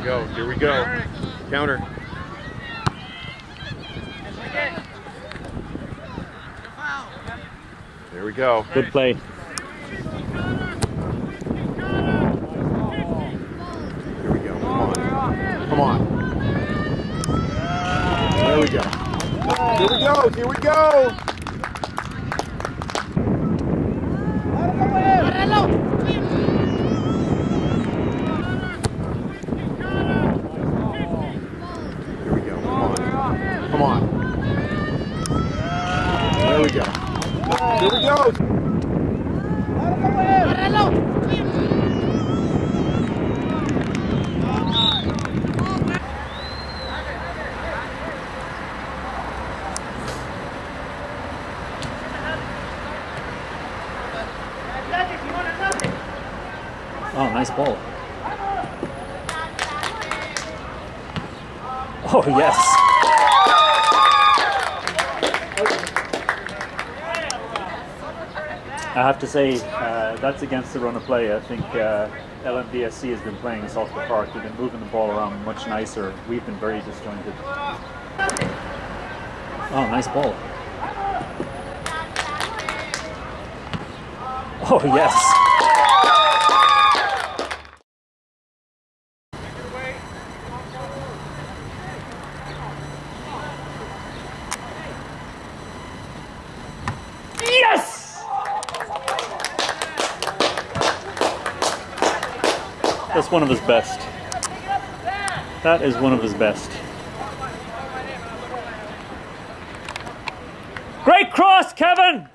we go. Here we go. Counter. There we go. Good play. Here we go. Come on. Come on. There we go. Here we go. Here we go. Here we go. Come on. Come on. There we go. Here we go. Oh, nice ball. Oh, yes. I have to say, uh, that's against the run of play. I think uh, LMVSC has been playing us off the park. They've been moving the ball around much nicer. We've been very disjointed. Oh, nice ball. Oh, yes. Yes! That's one of his best. That is one of his best. Great cross, Kevin!